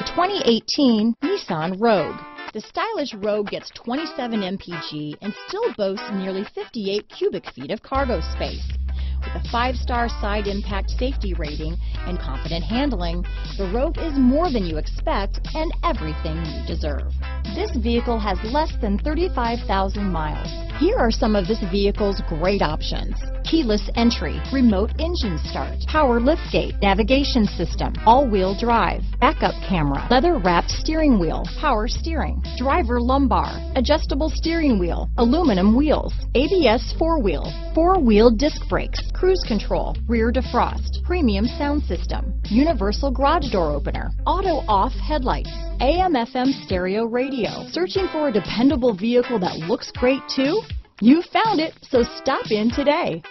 The 2018 Nissan Rogue. The stylish Rogue gets 27 mpg and still boasts nearly 58 cubic feet of cargo space. With a five-star side impact safety rating and confident handling, the Rogue is more than you expect and everything you deserve. This vehicle has less than 35,000 miles. Here are some of this vehicle's great options. Keyless entry, remote engine start, power liftgate, navigation system, all-wheel drive, backup camera, leather-wrapped steering wheel, power steering, driver lumbar, adjustable steering wheel, aluminum wheels, ABS four-wheel, four-wheel disc brakes, cruise control, rear defrost, premium sound system, universal garage door opener, auto-off headlights, AM FM stereo radio. Searching for a dependable vehicle that looks great too? You found it, so stop in today.